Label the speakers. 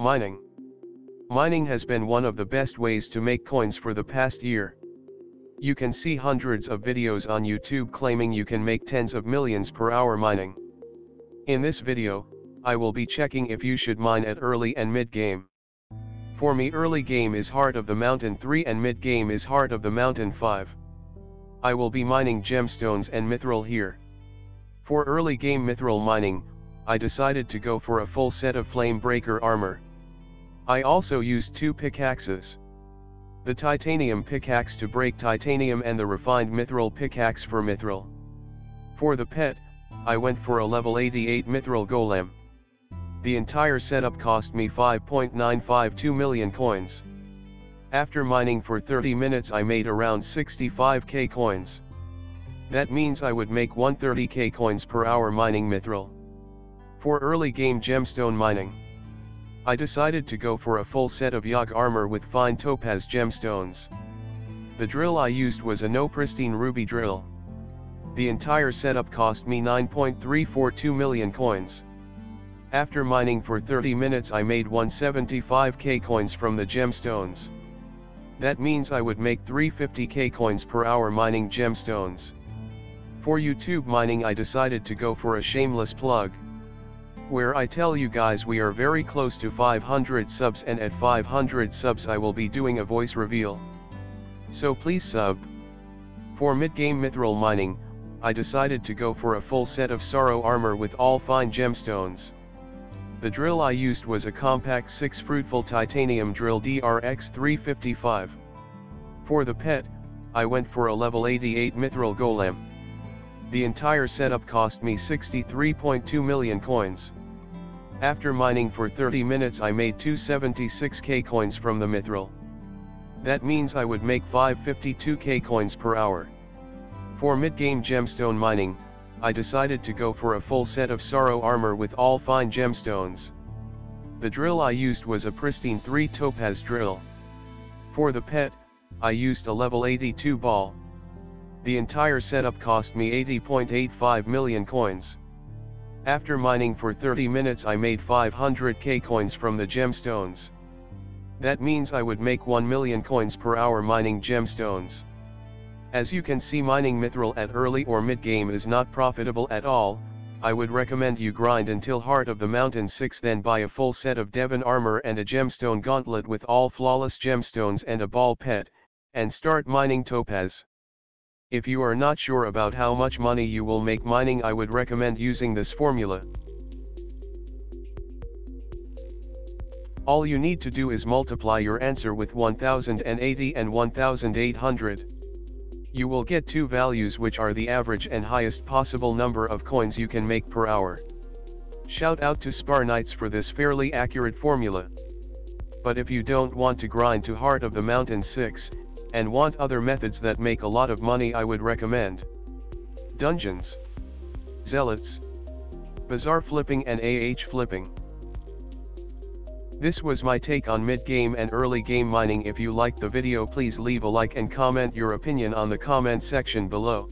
Speaker 1: Mining. Mining has been one of the best ways to make coins for the past year. You can see hundreds of videos on YouTube claiming you can make tens of millions per hour mining. In this video, I will be checking if you should mine at early and mid game. For me early game is Heart of the Mountain 3 and mid game is Heart of the Mountain 5. I will be mining gemstones and mithril here. For early game mithril mining, I decided to go for a full set of flame breaker armor. I also used two pickaxes. The titanium pickaxe to break titanium and the refined mithril pickaxe for mithril. For the pet, I went for a level 88 mithril golem. The entire setup cost me 5.952 million coins. After mining for 30 minutes I made around 65k coins. That means I would make 130k coins per hour mining mithril. For early game gemstone mining. I decided to go for a full set of Yog armor with fine topaz gemstones. The drill I used was a no pristine ruby drill. The entire setup cost me 9.342 million coins. After mining for 30 minutes I made 175k coins from the gemstones. That means I would make 350k coins per hour mining gemstones. For YouTube mining I decided to go for a shameless plug where I tell you guys we are very close to 500 subs and at 500 subs I will be doing a voice reveal. So please sub. For mid-game mithril mining, I decided to go for a full set of sorrow armor with all fine gemstones. The drill I used was a compact 6 fruitful titanium drill DRX 355. For the pet, I went for a level 88 mithril golem. The entire setup cost me 63.2 million coins. After mining for 30 minutes I made 276k coins from the mithril. That means I would make 552k coins per hour. For mid-game gemstone mining, I decided to go for a full set of sorrow armor with all fine gemstones. The drill I used was a pristine 3 topaz drill. For the pet, I used a level 82 Bal. The entire setup cost me 80.85 million coins. After mining for 30 minutes I made 500k coins from the gemstones. That means I would make 1 million coins per hour mining gemstones. As you can see mining mithril at early or mid game is not profitable at all, I would recommend you grind until Heart of the Mountain 6 then buy a full set of Divan armor and a gemstone gauntlet with all flawless gemstones and a Bal pet, and start mining topaz. If you are not sure about how much money you will make mining I would recommend using this formula. All you need to do is multiply your answer with 1080 and 1800. You will get two values which are the average and highest possible number of coins you can make per hour. Shout out to SparkNights for this fairly accurate formula. But if you don't want to grind to Heart of the Mountain 6, and want other methods that make a lot of money I would recommend. Dungeons. Zealots. Bazaar flipping and AH flipping. This was my take on mid-game and early game mining if you liked the video please leave a like and comment your opinion on the comment section below.